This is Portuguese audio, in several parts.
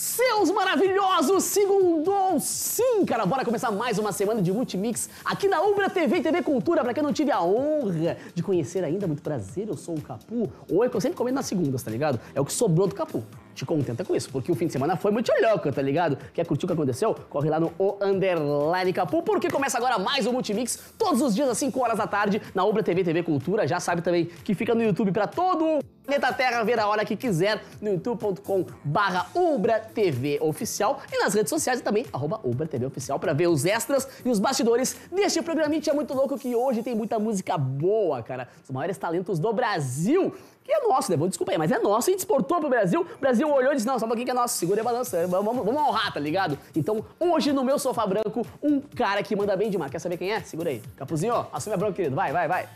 Seus maravilhosos segundou sim, cara. Bora começar mais uma semana de Multimix aqui na Umbra TV TV Cultura. Pra quem não tive a honra de conhecer ainda, muito prazer, eu sou o Capu. Ou é que eu sempre comento nas segundas, tá ligado? É o que sobrou do Capu. Te contenta com isso, porque o fim de semana foi muito louco, tá ligado? Quer curtir o que aconteceu? Corre lá no O Underline Capu, porque começa agora mais um Multimix, todos os dias às 5 horas da tarde, na Umbra TV TV Cultura. Já sabe também que fica no YouTube pra todo o planeta Terra ver a hora que quiser no youtube.com barra Ubra TV Oficial e nas redes sociais também, arroba Ubra TV Oficial, pra ver os extras e os bastidores deste programinha é muito louco que hoje tem muita música boa, cara. Os maiores talentos do Brasil, que é nosso, né? Vou desculpa aí, mas é nosso, gente exportou pro Brasil, o Brasil olhou e disse, não, um pouquinho que é nosso, segura a balança, vamos, vamos, vamos honrar, tá ligado? Então, hoje no meu sofá branco, um cara que manda bem demais, quer saber quem é? Segura aí. Capuzinho, ó, assume a bronca, querido, vai, vai, vai.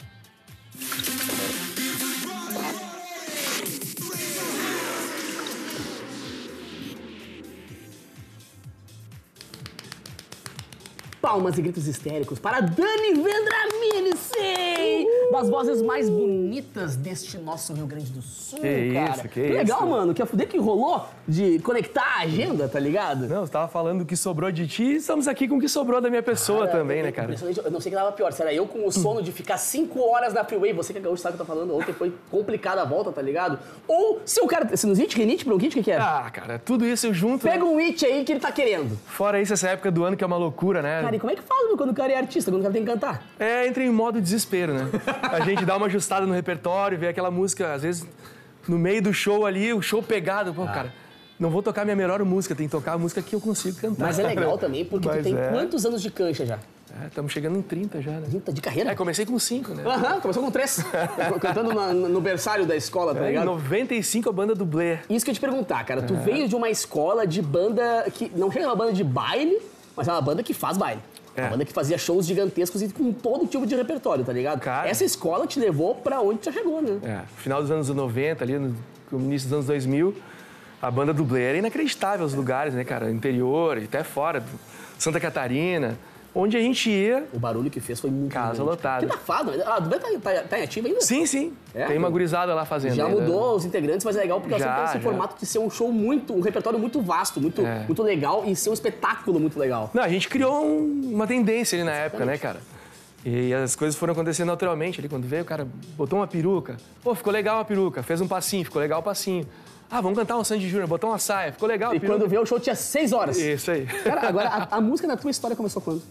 Palmas e gritos histéricos para Dani Vendramini, sim! Das vozes mais bonitas deste nosso Rio Grande do Sul, Que cara. isso, que legal, isso. mano. Que a fuder que rolou de conectar a agenda, tá ligado? Não, você tava falando do que sobrou de ti e estamos aqui com o que sobrou da minha pessoa Cara, também, é né, cara? Eu não sei o que tava pior. Será eu com o sono de ficar 5 horas na freeway, você que é gaúcho sabe o que eu tô falando, ontem foi complicada a volta, tá ligado? Ou se o cara... Sinusite, rinite, bronquite, o que que é? Ah, cara, tudo isso junto. Pega um it aí que ele tá querendo. Fora isso, essa época do ano que é uma loucura, né? Cara, como é que fala meu, quando o cara é artista, quando o cara tem que cantar? É, entra em modo desespero, né? A gente dá uma ajustada no repertório, vê aquela música, às vezes, no meio do show ali, o show pegado. Pô, cara, não vou tocar minha melhor música, tem que tocar a música que eu consigo cantar. Mas é legal também, porque tu Mas tem é. quantos anos de cancha já? É, estamos chegando em 30 já, né? De carreira? É, comecei com 5, né? Aham, começou com três. Cantando na- no berçário da escola, tá É, em ligado? 95 a banda dublê. Isso que eu ia te perguntar, cara. É. Tu veio de uma escola de banda que não chega uma banda de baile, mas é uma banda que faz baile. É. Uma banda que fazia shows gigantescos e com todo tipo de repertório, tá ligado? Cara. Essa escola te levou pra onde tu já chegou, né? É, final dos anos 90, ali no início dos anos 2000, a banda dublê era inacreditável os lugares, né, cara? Interior, até fora, Santa Catarina, onde a gente ia. O barulho que fez foi muito Casa grande. lotada. Que safado. Ah, a dublê tá, tá, tá em ativa ainda? Sim, sim. É? Tem uma gurizada lá fazendo. Já ainda. mudou os integrantes, mas é legal porque ela sempre Já, tem esse já. formato de ser um show muito, um repertório muito vasto, muito, É. muito legal e ser um espetáculo muito legal. Não, a gente criou um- uma tendência ali na época, né, cara? E as coisas foram acontecendo naturalmente ali. Quando veio, o cara botou uma peruca. Pô, ficou legal a peruca. Fez um passinho, ficou legal o passinho. Ah, vamos cantar um Sandy Júnior, botou uma saia, ficou legal E peruca. quando veio o show tinha seis horas. Isso aí. Cara, agora a, a música da tua história começou quando?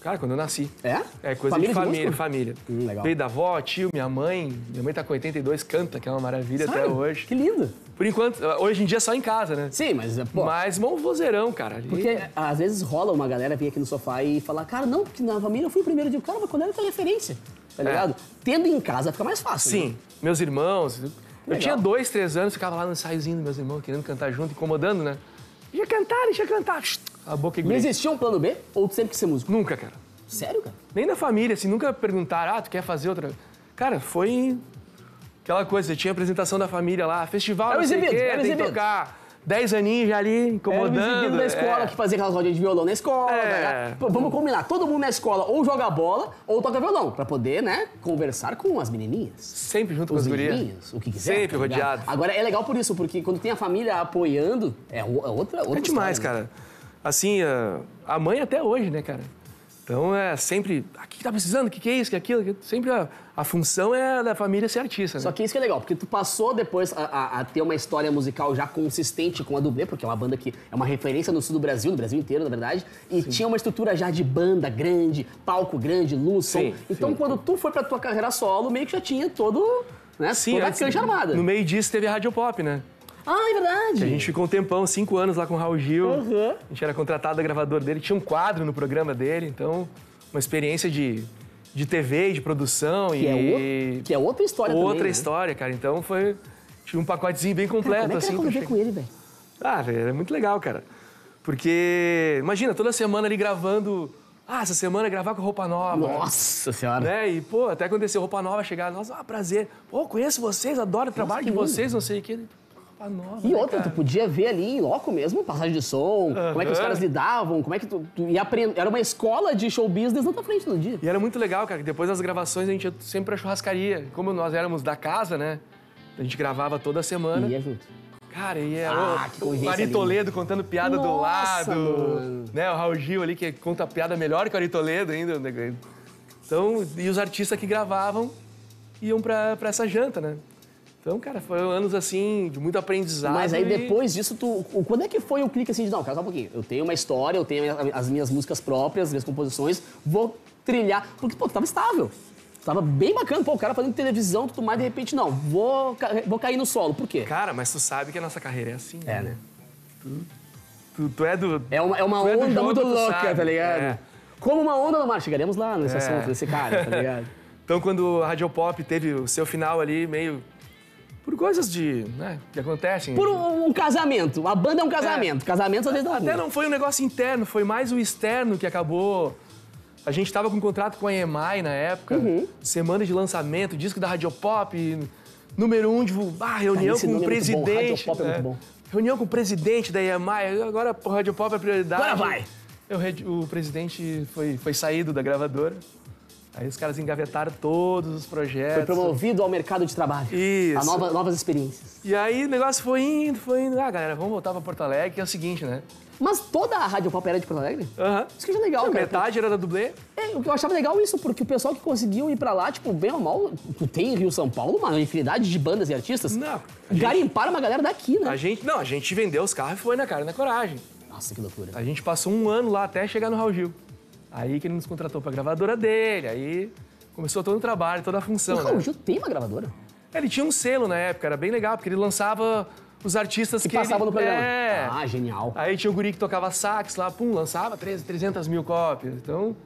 Cara, quando eu nasci. É? É coisa Família de de família, músico? família. Hum, legal. Veio da avó, tio, minha mãe. Minha mãe tá com 82, canta, que é uma maravilha até hoje. Que lindo. Por enquanto, hoje em dia é só em casa, né? Sim, mas, pô, Mas bom vozeirão, cara. Ali. porque às vezes rola uma galera vir aqui no sofá e falar, cara, não, porque na família eu fui o primeiro. Eu digo, cara, mas quando era tua referência? Tá ligado? Tendo em casa fica mais fácil. né? É. Sim, meus irmãos. Eu Legal. tinha dois, três anos, ficava lá no ensaiozinho dos meus irmãos, querendo cantar junto, incomodando, né? Deixa cantar, deixa cantar. A boca Não igual. existia um plano B? Ou tu sempre quis ser músico? Nunca, cara. Sério, cara? Nem da família, assim, nunca perguntaram, ah, tu quer fazer outra. Cara, foi aquela coisa, tinha apresentação da família lá, festival, Era não sei exibido, quê, era tem que exibido. tocar. Dez aninhos já ali, Era o incomodando. exibido da escola é. que fazia aquelas rodinhas de violão na escola. É. Pô, vamos combinar, todo mundo na escola ou joga bola ou toca violão, pra poder, né, conversar com as menininhas. Sempre junto com Os as gurias. menininhos, o que quiser. Sempre tá rodeado. Agora é legal por isso, porque quando tem a família apoiando, é o- é outra, outra É demais, história, né? Assim, a- a mãe até hoje, né, cara? Então é sempre, ah, o que tá precisando? O que, que é isso? O que é aquilo? Sempre a, a função é da família ser artista, né? Só que isso que é legal, porque tu passou depois a, a- a ter uma história musical já consistente com a dublê, porque é uma banda que é uma referência no sul do Brasil, no Brasil inteiro, na verdade, e tinha uma estrutura já de banda grande, palco grande, luz, som. Sim, Então sim. quando tu foi pra tua carreira solo, meio que já tinha todo, né, toda a cancha armada. No meio disso teve a Rádio Pop, né? Ah, é verdade. A gente ficou um tempão, cinco anos lá com o Raul Gil. Uhum. A gente era contratado da gravadora dele, tinha um quadro no programa dele, então uma experiência de, de TV, de produção que, e é o- que é outra história outra também, né? história, cara. Então foi tinha um pacotezinho bem Cara, completo como é que assim. conviver chegar- com ele, velho? Ah, velho, é muito legal, cara. Porque imagina toda semana ali gravando, ah, essa semana gravar com roupa nova. Nossa senhora. Né? E, pô, até aconteceu roupa nova chegar. Nossa, ah, prazer. Pô, conheço vocês, adoro o trabalho que de lindo. vocês, não sei o quê. Roupa nova. E né, outra, cara? tu podia ver ali em loco mesmo, passagem de som, como é que os caras lidavam, como é que tu, tu ia aprender. Era uma escola de show business na tua frente todo dia. E era muito legal, cara, que depois das gravações a gente ia sempre pra churrascaria. Como nós éramos da casa, né? A gente gravava toda semana. E ia junto. Cara, e é Ah, que o, Ari. Toledo contando piada do Nossa, lado. mano. Né? O Raul Gil ali, que conta piada melhor que o Ari Toledo ainda. né? Então, e os artistas que gravavam iam pra, pra essa janta, né? Então, cara, foram anos assim, de muito aprendizado. Mas aí e- depois disso, tu, o- quando é que foi o clique assim de, não, cara, só um pouquinho, eu tenho uma história, eu tenho as minhas músicas próprias, as minhas composições, vou trilhar, porque, pô, tu tava estável. Tava bem bacana, pô, o cara fazendo televisão, tudo mais, de repente, não, vou, vou cair no solo. Por quê? Cara, mas tu sabe que a nossa carreira é assim. É, né? Tu, tu é do. É uma, é uma Tu é onda jogo, muito tu louca, sabe. tá ligado? É. Como uma onda no mar. Chegaremos lá nesse É. assunto, nesse cara, tá ligado? Então, quando a Radio Pop teve o seu final ali, meio. Por coisas de. né, que acontecem. Por um, um casamento. A banda é um casamento. Casamento às vezes dá Até não foi um negócio interno, foi mais o externo que acabou. A gente tava com contrato com a EMI na época, Uhum. semana de lançamento, disco da Radio Pop, número um de ah, reunião esse com o é bom, presidente. Pop é muito né? bom. Reunião com o presidente da EMI, agora a Radio Pop é prioridade. Agora vai. Eu o presidente foi, foi saído da gravadora. Aí os caras engavetaram todos os projetos. Foi promovido ao mercado de trabalho. Isso. A nova, novas experiências. E aí o negócio foi indo, foi indo. Ah, galera, vamos voltar pra Porto Alegre, que é o seguinte, né? Mas toda a Rádio Pop era de Porto Alegre? Aham. Isso que é legal, cara. Metade era da dublê. É, o que eu achava legal isso, porque o pessoal que conseguiu ir pra lá, tipo, bem ou mal, tem em Rio São Paulo uma infinidade de bandas e artistas. Não, gente- Garimparam uma galera daqui, né? A gente, não, a gente vendeu os carros e foi na cara na coragem. Nossa, que loucura. A gente passou um ano lá até chegar no Raul Gil. Aí que ele nos contratou pra gravadora dele, aí começou todo o trabalho, toda a O função, Raul né? Gil tem uma gravadora? Ele tinha um selo na época, era bem legal, porque ele lançava os artistas Que que, passava ele... no programa. É. Ah, genial. Aí tinha o guri que tocava sax lá, pum, lançava 13, 300 mil cópias. Então,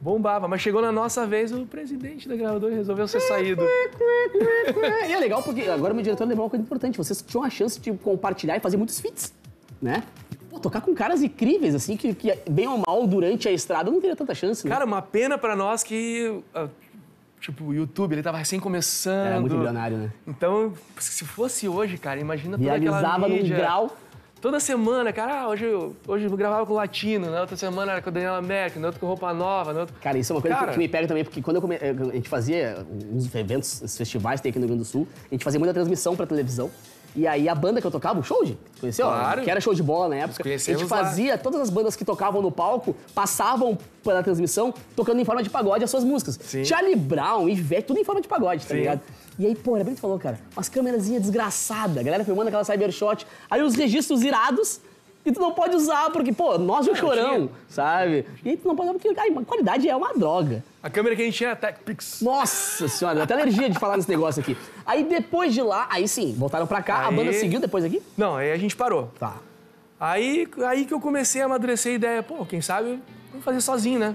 bombava. Mas chegou na nossa vez, o presidente da gravadora resolveu ser saído. e é legal porque agora o meu diretor lembrou uma coisa importante. Vocês tinham a chance de compartilhar e fazer muitos feats, né? Pô, tocar com caras incríveis, assim, que, que bem ou mal, durante a estrada, não teria tanta chance, né? Cara, uma pena pra nós que, ah, tipo, o YouTube, ele tava recém começando. Era muito milionário, né? Então, se fosse hoje, cara, imagina toda aquela Viralizava num mídia. grau. Toda semana, cara, ah, hoje, eu, hoje eu gravava com o Latino, na outra semana era com o Daniel América, na outra com Roupa Nova, na outra... Cara, isso é uma coisa que- Cara. que, me pega também, porque quando eu come- eh, a gente fazia uns eventos, esses festivais que tem aqui no Rio Grande do Sul, a gente fazia muita transmissão pra televisão. E aí a banda que eu tocava, o Showde, conheceu? Claro. Que era show de bola na época. A gente lá. fazia, todas as bandas que tocavam no palco passavam pela transmissão tocando em forma de pagode as suas músicas. Sim. Charlie Brown, Ivete, tudo em forma de pagode, tá Sim. ligado? E aí, pô, era bem que tu falou, cara, umas câmerazinhas desgraçadas, a galera filmando aquela cybershot, aí os registros irados, e tu não pode usar, porque, pô, nós e o chorão, sabe? E aí tu não pode usar, porque ai, a qualidade é uma droga. A câmera que a gente tinha era TechPix. Nossa senhora, até alergia de falar nesse negócio aqui. Aí depois de lá, aí sim, voltaram pra cá, a Aí- banda seguiu depois aqui? Não, aí a gente parou. Tá. Aí, aí que eu comecei a amadurecer a ideia, pô, quem sabe vamos fazer sozinho, né?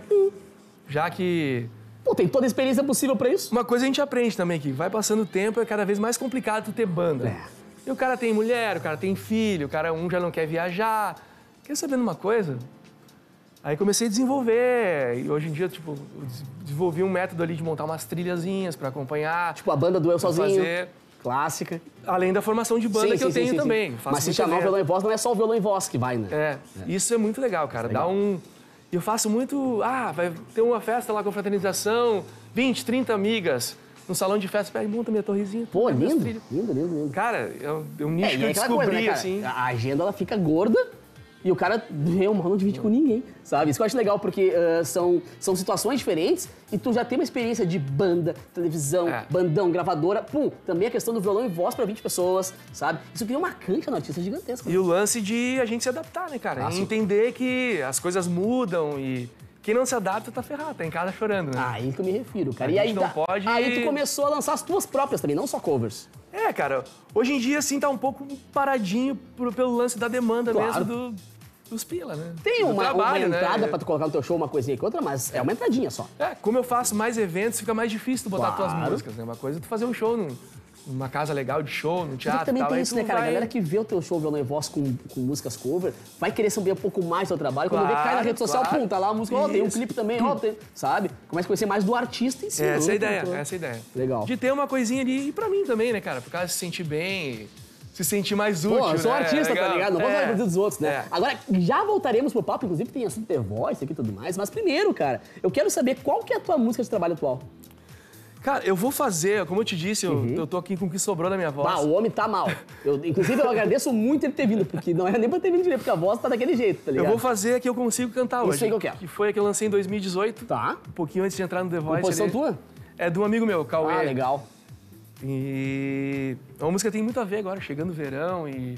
Já que Pô, tem toda a experiência possível pra isso. uma coisa a gente aprende também, que vai passando o tempo, é cada vez mais complicado tu ter banda. É. E o cara tem mulher, o cara tem filho, o cara um já não quer viajar. Quer saber de uma coisa? Aí comecei a desenvolver, e hoje em dia, tipo, eu des- desenvolvi um método ali de montar umas trilhazinhas pra acompanhar, Tipo, a banda do Eu Sozinho, fazer, clássica. além da formação de banda Sim, que sim, eu tenho sim, também. Mas se chamar o violão em voz, não é só o violão em voz que vai, né? É, isso é muito legal, cara. Dá Legal. um. Eu faço muito. Ah, vai ter uma festa lá com fraternização, 20, 30 amigas. No salão de festa, pega e monta minha torrezinha. Pô, lindo, lindo, lindo, lindo. Cara, é um, é nicho É, que é eu descobri, coisa, né, assim. A agenda, ela fica gorda e o cara, meu, mano, não divide com ninguém, sabe? Isso que eu acho legal, porque ah, são, são situações diferentes e tu já tem uma experiência de banda, televisão, É. bandão, gravadora. Pum, também a questão do violão em voz pra 20 pessoas, sabe? Isso cria uma cancha no artista gigantesca. E o lance de a gente se adaptar, né, cara? E entender que as coisas mudam e quem não se adapta tá ferrado, tá em casa chorando, né? Aí que eu me refiro, cara. A e aí, não tá- pode- aí tu começou a lançar as tuas próprias também, não só covers. É, cara, hoje em dia, assim, tá um pouco paradinho por- pelo lance da demanda Claro. mesmo do, dos pila, né? Tem uma, trabalho, uma entrada né? pra tu colocar no teu show uma coisinha que outra, mas é uma entradinha só. É, como eu faço mais eventos, fica mais difícil tu botar tuas Claro. músicas, né? Uma coisa é tu fazer um show num- numa casa legal de show, num Mas é teatro e também tal. tem isso, né, cara? A vai- galera que vê o teu show violão e voz com, com músicas cover vai querer saber um pouco mais do teu trabalho. Quando vê, cai na Claro, rede social, claro. pum, tá lá a música, ó, tem um clipe também, ó, tem, sabe? Começa a conhecer mais do artista em si. É, essa é a ideia, cantor. essa é a ideia. Legal. De ter uma coisinha ali, e pra mim também, né, cara? Por causa de se sentir bem, se sentir mais útil, Pô, eu sou né? artista, tá ligado? Não vou É. falar produzir dos outros, né? É. Agora, já voltaremos pro papo, inclusive tem assunto The Voice aqui e tudo mais, mas primeiro, cara, eu quero saber qual que é a tua música de trabalho atual. Cara, eu vou fazer, como eu te disse, eu, eu tô aqui com o que sobrou da minha voz. Ah, o homem tá mal. Eu, inclusive, eu agradeço muito ele ter vindo, porque não era nem pra ter vindo direito, porque a voz tá daquele jeito, tá eu ligado? vou fazer a que eu consigo cantar Isso hoje. aí que eu quero. Que foi a que eu lancei em 2018. Tá. Um pouquinho antes de entrar no The Voice. Composição ali. tua? É de um amigo meu, Cauê. Ah, legal. E é uma música que tem muito a ver agora, chegando o verão e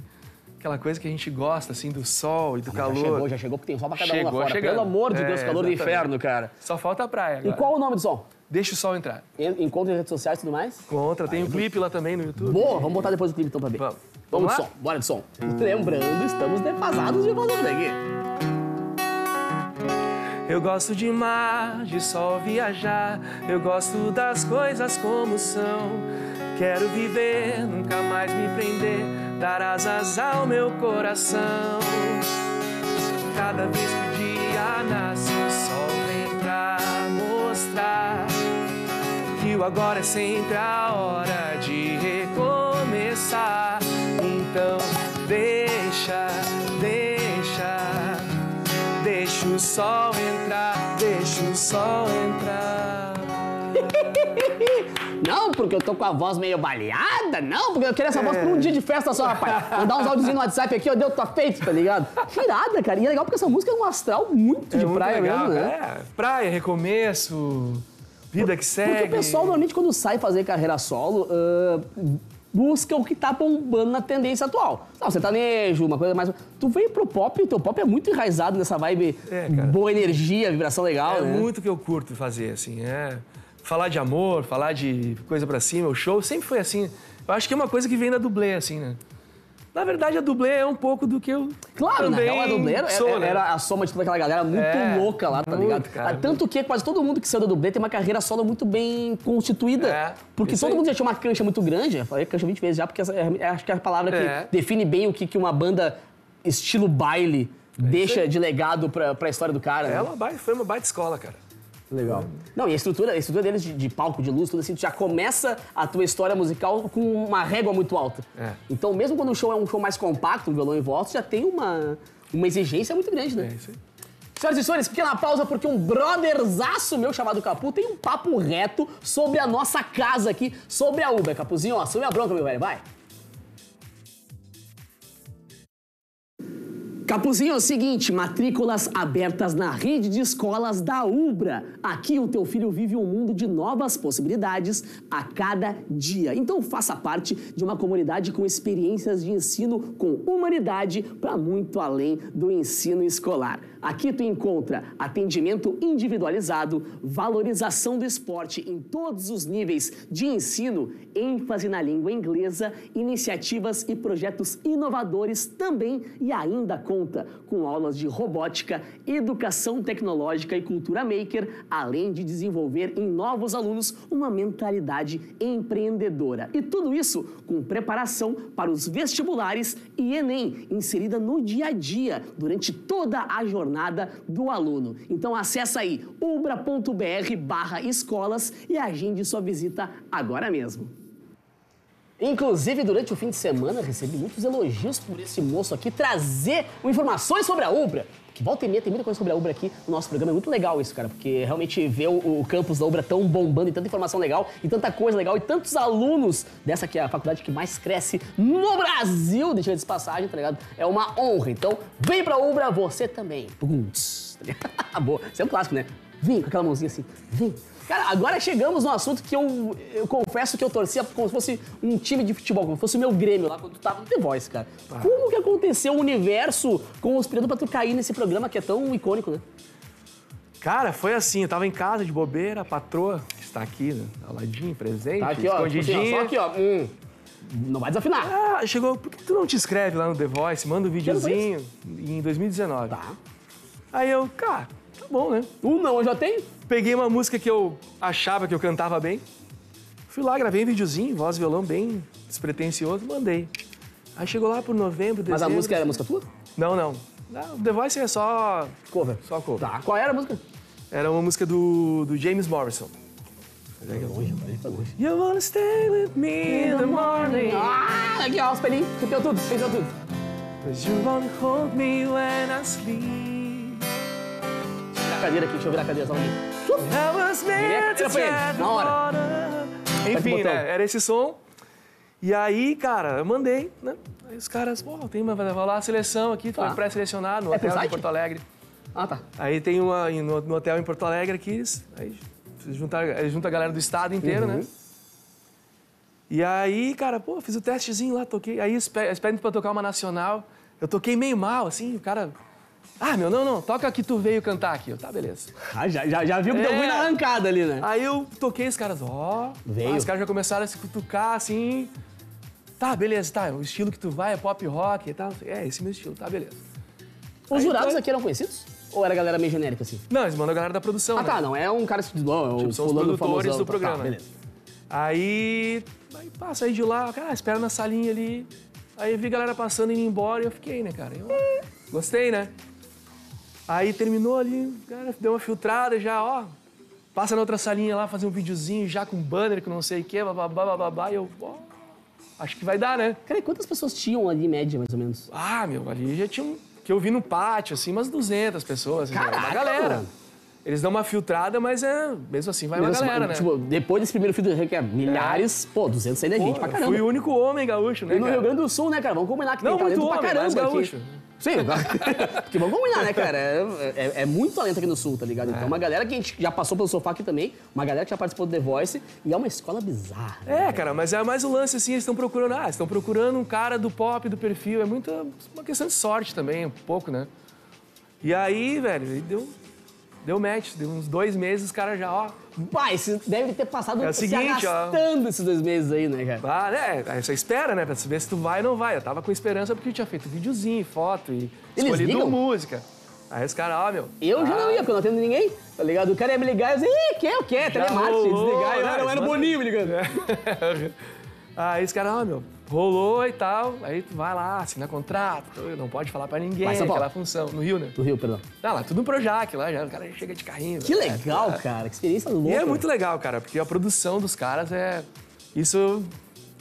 aquela coisa que a gente gosta, assim, do sol e do calor. Já chegou, já chegou, porque tem sol pra cada um lá Chegou fora. chegando. Pelo amor de É, Deus, calor do exatamente. inferno, cara. Só falta a praia E agora. qual o nome do som? Deixa o sol entrar. En- Encontra em redes sociais e tudo mais? Contra, tem o clipe lá também no YouTube. Boa, vamos botar depois o clipe então pra ver. Vamos. Vamos Vamos de lá? som, bora de som. Lembrando, estamos defasados de volume aqui. Eu gosto de mar, de sol viajar. Eu gosto das coisas como são. Quero viver, nunca mais me prender, dar asas ao meu coração. Cada vez que o dia nasce, o sol vem pra mostrar que o agora é sempre a hora de recomeçar. Então, deixa, deixa, deixa o sol entrar, deixa o sol entrar. Não, porque eu tô com a voz meio baleada, não, porque eu queria essa voz por um dia de festa só, rapaz. Mandar uns áudiozinhos no WhatsApp aqui, ó, deu, tá feito, tá ligado? Tirada, cara. E é legal porque essa música é um astral muito de É muito praia legal, mesmo, né? É, praia, recomeço, vida que segue. Porque o pessoal normalmente quando sai fazer carreira solo, ah, busca o que tá bombando na tendência atual. Não, sertanejo, uma coisa mais. Tu veio pro pop e o teu pop é muito enraizado nessa vibe É, boa energia, vibração legal, É né? muito que eu curto fazer, assim, é falar de amor, falar de coisa pra cima, o show sempre foi assim. Eu acho que é uma coisa que vem da dublê, assim, né? Na verdade, a dublê é um pouco do que eu Claro, na real, a dublê era, sou, né? era a soma de toda aquela galera muito É, louca lá, tá muito, ligado? cara, Ah, Tanto que quase todo mundo que saiu da dublê tem uma carreira solo muito bem constituída. É, porque todo aí. mundo já tinha uma cancha muito grande. Eu falei cancha 20 vezes já, porque essa é, acho que é a palavra que É. define bem o que, que uma banda estilo baile deixa de legado pra, pra história do cara. né? É uma baita, foi uma baita escola, cara. Legal. Não, e a estrutura, a estrutura deles de, de palco, de luz, tudo assim, tu já começa a tua história musical com uma régua muito alta. É. Então, mesmo quando o show é um show mais compacto, um violão e voz, já tem uma, uma exigência muito grande, né? É isso aí. Senhoras e senhores, pequena pausa porque um brotherzaço meu chamado Capu tem um papo reto sobre a nossa casa aqui, sobre a Uber. Capuzinho, ó, assume a bronca, meu velho, vai. Capuzinho, é o seguinte, matrículas abertas na rede de escolas da Ubra. Aqui o teu filho vive um mundo de novas possibilidades a cada dia. Então faça parte de uma comunidade com experiências de ensino com humanidade para muito além do ensino escolar. Aqui tu encontra atendimento individualizado, valorização do esporte em todos os níveis de ensino, ênfase na língua inglesa, iniciativas e projetos inovadores também e ainda conta com aulas de robótica, educação tecnológica e cultura maker, além de desenvolver em novos alunos uma mentalidade empreendedora. E tudo isso com preparação para os vestibulares e Enem, inserida no dia a dia, durante toda a jornada do aluno. Então acessa aí ubra.br barra escolas e agende sua visita agora mesmo. Inclusive, durante o fim de semana, recebi muitos elogios por esse moço aqui trazer informações sobre a Ubra. Que volta e meia tem muita coisa sobre a Ubra aqui no nosso programa. É muito legal isso, cara, porque realmente ver o, o campus da Ubra tão bombando e tanta informação legal e tanta coisa legal e tantos alunos dessa que é a faculdade que mais cresce no Brasil, deixa eu de passagem, tá ligado? É uma honra. Então, vem pra Ubra você também. Pugunts. Boa. Isso é um clássico, né? Vem com aquela mãozinha assim. Vem. Cara, agora chegamos no assunto que eu, eu confesso que eu torcia como se fosse um time de futebol, como se fosse o meu Grêmio lá quando tu tava no The Voice, cara. Como que aconteceu o universo conspirando pra tu cair nesse programa que é tão icônico, né? Cara, foi assim, eu tava em casa de bobeira, a patroa está aqui, né, ao ladinho, presente, Tá aqui, ó. tipo assim, ó. Só aqui, ó. Hum, não vai desafinar. Ah, chegou, por que tu não te inscreve lá no The Voice, manda um videozinho em 2019. Tá. Aí eu, cara, tá bom, né? Um não, eu já tenho. Peguei uma música que eu achava que eu cantava bem. Fui lá, gravei um videozinho, voz e violão bem despretensioso, mandei. Aí chegou lá por novembro, dezembro... Mas a música era a música tua? Não, não. Não, The Voice é só... Cover. Só cover. Tá. Qual era a música? Era uma música do, do James Morrison. Longe, vai pra longe. You wanna stay with me in the morning Ah, aqui, ó, os pelinhos. Copiou tudo, pensou tudo. Cause you wanna hold me when I sleep cadeira aqui, deixa eu virar a cadeira só um pouquinho. I was Direto pra ele, tread the na hora. Enfim, né? Era esse som. E aí, cara, eu mandei, né? Aí os caras, pô, tem uma, vai rolar a seleção aqui, Tá. foi pré-selecionado no É hotel em? Porto Alegre. Ah, tá. Aí tem uma no, no hotel em Porto Alegre aqui, eles- aí junta, junta a galera do estado inteiro, Uhum. né? E aí, cara, pô, fiz o testezinho lá, toquei. Aí eles pe- eles pedem pra tocar uma nacional. Eu toquei meio mal, assim, o cara. Ah, meu, não, não, toca que tu veio cantar aqui. Eu, tá, beleza. Ah, já, já, já viu que deu É. ruim na arrancada ali, né? Aí eu toquei, os caras, ó. Veio. Ah, os caras já começaram a se cutucar, assim. Tá, beleza, tá. O estilo que tu vai é pop rock e tal. É, esse é meu estilo, tá, beleza. Os Aí jurados foi. aqui eram conhecidos? Ou era galera meio genérica assim? Não, eles mandam a galera da produção. Ah, né? tá, não é um cara não, é o Tipo, são os fulano produtores famosão, do tá, programa. Tá, beleza. Aí, aí pá, saí de lá, cara, espera na salinha ali. Aí vi a galera passando e indo embora e eu fiquei, né, cara? Eu, gostei, né? Aí terminou ali, cara, deu uma filtrada já, ó. Passa na outra salinha lá, fazer um videozinho já com banner, com não sei o quê, bababá, bababá. E eu, ó, acho que vai dar, né? Cara, e quantas pessoas tinham ali média, mais ou menos? Ah, meu, ali já tinha um, que eu vi no pátio, assim, umas 200 pessoas. assim, Caraca, uma galera. mano. Eles dão uma filtrada, mas é, mesmo assim vai uma Mesmo, galera, né? Tipo, depois desse primeiro filtro que é milhares, pô, 200 ainda é gente pra caramba. fui o único homem gaúcho, né, E no cara? Rio Grande do Sul, né, cara? Vamos combinar que Não, tem talento muito pra homem, mais caramba gaúcho. aqui. Sim, porque vamos combinar, né, cara? É, é- é muito talento aqui no Sul, tá ligado? Então, uma galera que a gente já passou pelo sofá aqui também, uma galera que já participou do The Voice, e é uma escola bizarra. É, cara, mas é mais o lance assim, eles estão procurando, ah, estão procurando um cara do pop, do perfil, é muito uma questão de sorte também, um pouco, né? E aí, velho, deu, deu match, deu uns dois meses, os caras já, ó, Pai, você deve ter passado É o se seguinte, ó. arrastando esses dois meses aí, né, cara? ah, né, aí você espera, né, pra ver se tu vai ou não vai. Eu tava com esperança porque eu tinha feito videozinho, foto e Eles escolhido ligam? música. Aí os caras, ó, meu. Eu já ah, não ia, porque eu não atendo ninguém, tá ligado? O cara ia me ligar e eu dizia, ih, quer, o quê? Telemarketing, rolou, desligar. Eu né? era, eu era o Manda- Boninho me ligando. Aí os caras, ó, meu, rolou e tal. Aí tu vai lá, assina contrato, não pode falar pra ninguém, São Paulo. aquela função. No Rio, né? Do Rio, perdão. Ah, lá, tudo no Projac, lá já, o cara chega de carrinho. Que né? legal, cara. Que experiência louca. E é muito legal, cara, porque a produção dos caras é. Isso.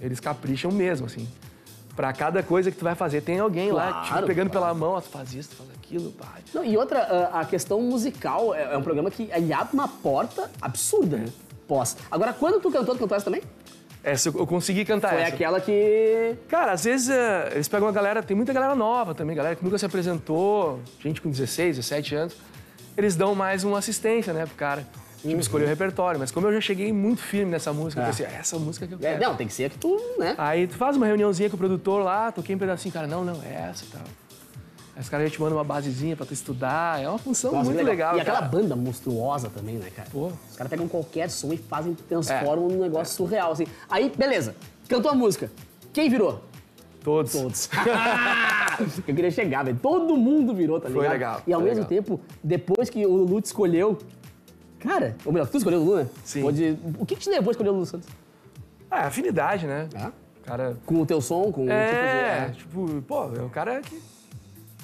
Eles capricham mesmo, assim. Pra cada coisa que tu vai fazer, tem alguém lá, Claro, tipo, pegando claro. pela mão, ó, tu faz isso, tu faz aquilo, pá. Não, e outra, a a questão musical é é um programa que abre uma porta absurda, né? Pós. Agora, quando tu cantou, tu cantou essa também? Essa eu eu consegui cantar Foi essa. aquela que. Cara, às vezes é, eles pegam uma galera, tem muita galera nova também, galera que nunca se apresentou, gente com 16, 17 anos. Eles dão mais uma assistência, né, pro cara. Tipo, escolher o repertório. Mas como eu já cheguei muito firme nessa música, eu É. pensei, "Ah, essa música que eu É, quero. não, tem que ser a que tu, né? Aí tu faz uma reuniãozinha com o produtor lá, toquei um pedacinho, cara, não, não, é essa e tal. Os caras já te mandam uma basezinha pra tu estudar, é uma função Nossa, muito que legal. E aquela cara. banda monstruosa também, né, cara? Pô. Os caras pegam qualquer som e fazem, É. transformam num negócio surreal, assim. Aí, beleza. Cantou a música. Quem virou? Todos. Todos. eu queria chegar, velho. Todo mundo virou, tá ligado? Foi legal, E ao mesmo legal. tempo, depois que o Lulu te escolheu. Cara, ou melhor, tu escolheu o Lulu, né? Sim. Pode- O que, que te levou a escolher o Lulu Santos? Ah, afinidade, né? É? Cara. Com o teu som, com o É, tipo tipo, pô, é um cara que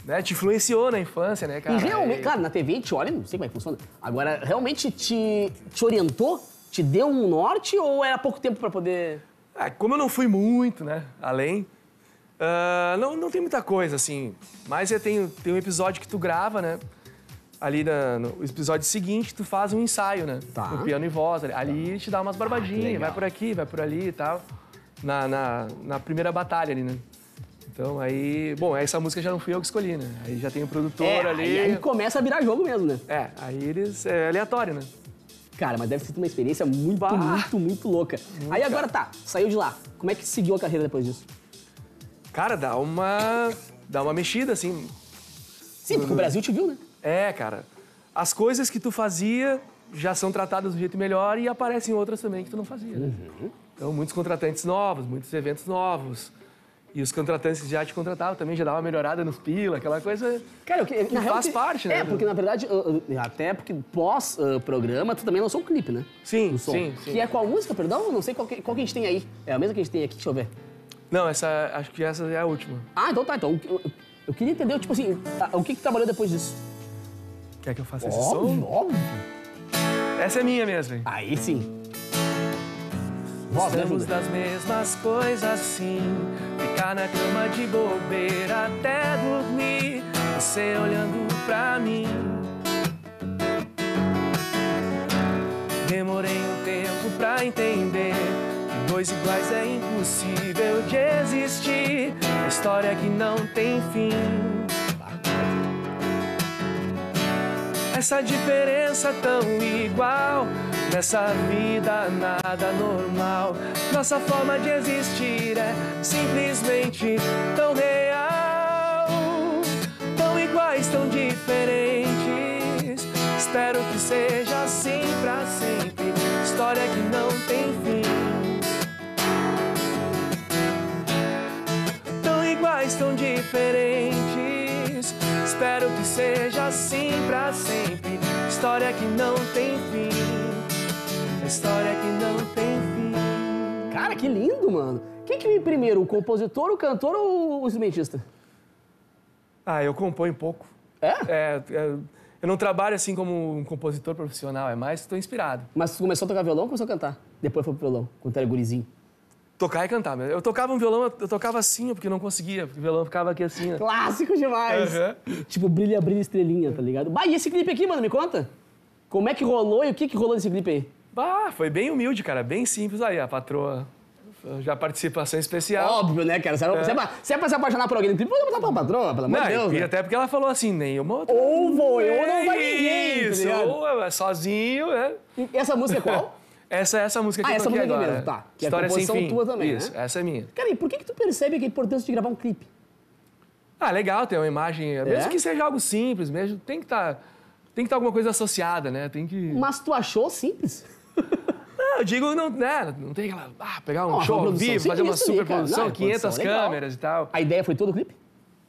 né, te influenciou na infância, né, cara? E realmente, E- claro, na TV gente olha, não sei como é que funciona. Agora, realmente te, te orientou? Te deu um norte ou era pouco tempo pra poder. Ah, como eu não fui muito, né, além, ah, não, não tem muita coisa, assim. Mas é, tem, tem um episódio que tu grava, né? Ali na- no episódio seguinte, tu faz um ensaio, né? Tá. Com piano e voz. Ali, ali ele te dá umas barbadinhas, legal. vai por aqui, vai por ali e tal. Na, na, na primeira batalha ali, né? Então aí. Bom, essa música já não fui eu que escolhi, né? Aí já tem o produtor É, ali. aí, aí começa a virar jogo mesmo, né? É, aí eles. É aleatório, né? Cara, mas deve ter sido uma experiência muito, Bah. muito, muito louca. Aí agora tá, saiu de lá. Como é que seguiu a carreira depois disso? Cara, dá uma. dá uma mexida, assim. Sim, porque o Brasil te viu, né? É, cara. As coisas que tu fazia já são tratadas do jeito melhor e aparecem outras também que tu não fazia. né? Então, muitos contratantes novos, muitos eventos novos. E os contratantes que já te contratavam também já dava uma melhorada nos pila, aquela coisa. Cara, que- real, faz que- parte, né? É, porque na verdade, até porque pós-programa, tu também lançou um clipe, né? Sim, som. sim, sim. Que é qual música, perdão? Não sei qual que, qual que a gente tem aí. É a mesma que a gente tem aqui, deixa eu ver. Não, essa. Acho que essa é a última. Ah, então tá. Então, eu, eu- queria entender, tipo assim, o que que trabalhou depois disso? Quer que eu faça esse Óbvio, som? óbvio. Essa é minha mesmo, hein? Aí sim. Gostamos das mesmas coisas sim Ficar na cama de bobeira até dormir Você olhando pra mim Demorei um tempo pra entender dois iguais é impossível de existir. A história que não tem fim. Essa diferença tão igual nessa vida nada normal. Nossa forma de existir é simplesmente tão real, tão iguais, tão diferentes. Espero que seja assim pra sempre. História que não tem fim. Tão iguais, tão diferentes. Espero que seja assim pra sempre. História que não tem fim. História que não tem fim. Cara, que lindo, mano. Quem que vem primeiro, o compositor, o cantor ou o instrumentista? Ah, eu componho pouco. É? É, é, eu não trabalho assim como um compositor profissional, é mais estou inspirado. Mas tu começou a tocar violão ou começou a cantar? Depois foi pro violão, quando tu era gurizinho. Tocar e cantar. Eu tocava um violão, eu tocava assim, porque não conseguia, porque o violão ficava aqui assim. Né? Clássico demais! Aham. Tipo, brilha, brilha, estrelinha, tá ligado? Bah, e esse clipe aqui, mano, me conta? Como é que rolou e o que que rolou nesse clipe aí? Bah, foi bem humilde, cara, bem simples aí, a patroa. Já participação especial. Óbvio, né, cara? Se é, se é pra, se é pra se apaixonar por alguém clipe, pode botar pra patroa, pelo amor de Deus. e né? até porque ela falou assim, nenhuma outra. Ou vou eu, ou não vai ninguém, tá Isso, ou é sozinho, é. E essa música é qual? Essa essa música que Ah, eu essa música aqui agora. mesmo, tá. Que é a História sem composição fim. tua também, Isso, né? essa é minha. Cara, e por que que tu percebe que é importante de gravar um clipe? Ah, legal ter uma imagem, É? mesmo que seja algo simples, mesmo, tem que estar tem que estar alguma coisa associada, né? Tem que Mas tu achou simples? Não, eu digo, não, né, não tem aquela. Ah, pegar um Não, show ao produção vivo, fazer uma super cara. produção, Não, é 500 produção legal. câmeras e tal. A ideia foi todo o clipe?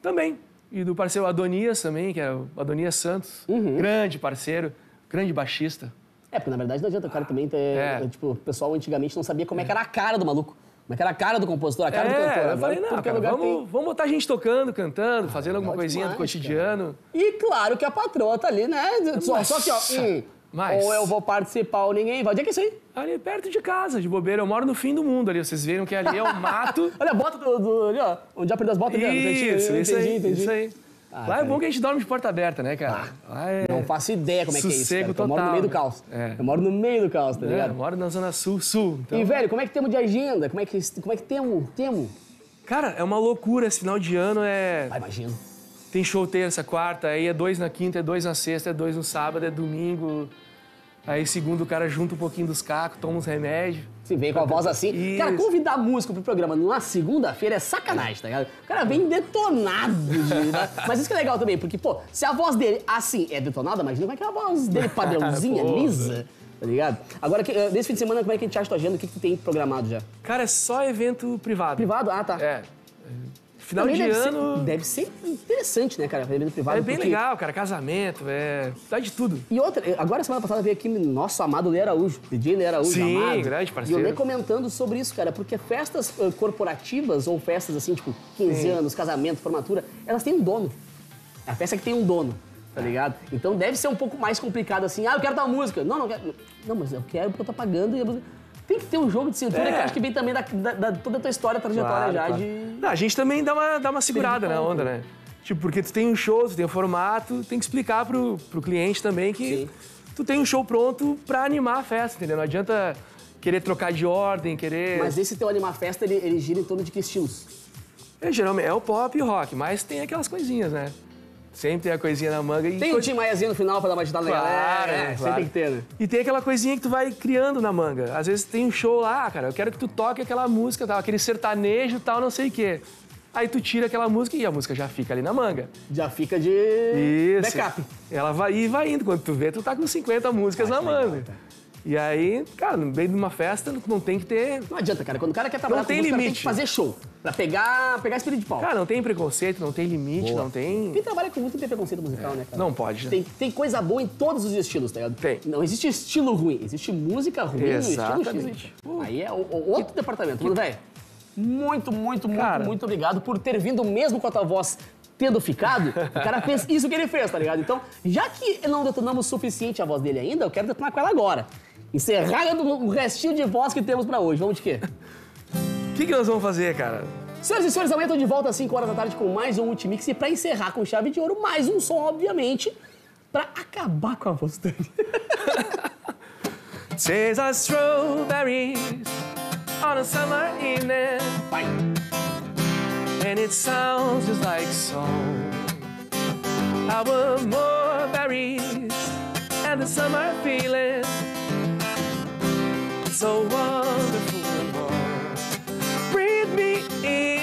Também. E do parceiro Adonias também, que é o Adonias Santos. Uhum. Grande parceiro, grande baixista. É, porque na verdade não adianta o cara também ter. É. Tipo, o pessoal antigamente não sabia como é que era a cara do maluco. Como é que era a cara do compositor, a cara do é, cantor. eu Agora, falei, tudo não, que é cara, lugar vamos, vamos botar a gente tocando, cantando, fazendo alguma legal coisinha do demais, cotidiano. E claro que a patroa tá ali, né? Só, só que, ó, hum, Mas- ou eu vou participar ou ninguém vai. Onde é que é isso aí? Ali perto de casa, de bobeira. Eu moro no fim do mundo ali. Vocês viram que ali é o mato. Olha a bota do, do ali, ó. Onde já perdeu as botas dela. isso, entendi, isso aí, entendi. isso aí. Ah, Lá é bom que a gente dorme de porta aberta, né, cara? Lá é... Não faço ideia como é que é isso. Sossego Cara, porque eu moro no total, meio do caos. É. Eu moro no meio do caos, tá É, ligado? eu moro na Zona Sul, Sul. Então... E, velho, como é que temos de agenda? Como é que, como é que temos? Temos? Cara, é uma loucura. Esse final de ano é... Ah, imagino. Tem show terça, quarta, aí é dois na quinta, é dois na sexta, é dois no sábado, é domingo. Aí segundo o cara junta um pouquinho dos cacos, toma uns remédios. Se vem com a voz assim. Isso. Cara, convidar músico pro programa numa segunda-feira é sacanagem, tá ligado? O cara vem detonado. de- Mas isso que é legal também, porque, pô, se a voz dele, assim, é detonada, imagina como é que é a voz dele padrãozinha, lisa, tá ligado? Agora, eh, nesse fim de semana, como é que a gente acha tua agenda? O que, que tu tem programado já? Cara, é só evento privado. Privado? Ah, tá. É. Final Também de deve ano. Ser, deve ser interessante, né, cara? Evento privado. É bem porque- legal, cara. Casamento, é. Dá de tudo. E outra, agora semana passada veio aqui nosso amado Lê Araújo, DJ Lê Araújo, Sim, amado. grande parceiro. E eu Lê comentando sobre isso, cara, porque festas eh, corporativas ou festas assim, tipo 15 Sim. anos, casamento, formatura, elas têm um dono. É a festa que tem um dono, tá ligado? Então deve ser um pouco mais complicado assim, ah, eu quero dar uma música. Não, não quero. Não, mas eu quero porque eu tô pagando e a música... Tem que ter um jogo de cintura É. que acho que vem também da, da- da- toda a tua história, trajetória Claro, já claro. de... Não, a gente também dá uma, dá uma segurada na palco. onda, né? Tipo, porque tu tem um show, tu tem um formato, tem que explicar pro, pro cliente também que Sim. tu tem um show pronto pra animar a festa, entendeu? Não adianta querer trocar de ordem, querer. Mas esse teu Animar Festa, ele, ele gira em torno de que estilos? É, geralmente é o pop e o rock, mas tem aquelas coisinhas, né? Sempre tem a coisinha na manga. E Tem um Tim Maiazinho no final pra dar uma agitada na Claro, galera. é, É, sempre claro. tem que ter, né? E tem aquela coisinha que tu vai criando na manga. Às vezes tem um show lá, cara, eu quero que tu toque aquela música, tal, aquele sertanejo tal, não sei o quê. Aí tu tira aquela música e a música já fica ali na manga. Já fica de Isso. backup. Ela vai e vai indo. Quando tu vê, tu tá com 50 músicas na manga. E aí, cara, no meio de uma festa, não tem que ter. Não adianta, cara. Quando o cara quer trabalhar Não tem com música, tem limite. que fazer show. Pra pegar, pegar espírito de pau. Cara, não tem preconceito, não tem limite, não tem. Quem trabalha com música tem preconceito musical, né, cara? Não pode, né? Tem, tem coisa boa em todos os estilos, tá ligado? Tem. Não existe estilo ruim, existe música ruim no estilo Exatamente. X. Aí é o, o outro departamento. Mano, velho, muito, muito, muito, Cara. muito obrigado por ter vindo mesmo com a tua voz tendo ficado. O cara fez isso que ele fez, tá ligado? Então, já que não detonamos o suficiente a voz dele ainda, eu quero detonar com ela agora. Encerrando o restinho de voz que temos pra hoje. Vamos de quê? O que, que nós vamos fazer, cara? Senhoras e senhores, amanhã eu tô de volta às 5 horas da tarde com mais um Multimix. E pra encerrar com chave de ouro, mais um som, obviamente, pra acabar com a voz dele. Says are strawberries on a summer evening. And it sounds just like song. Our more berries and the summer feeling. So wonderful. Breathe me in,